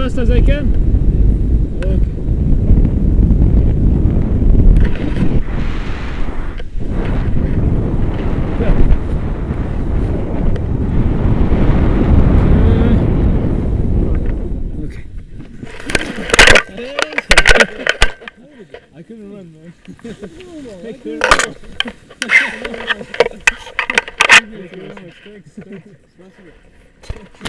fast as I can. Okay. I couldn't run, man. Thank you very much. Thank you very much. Thanks.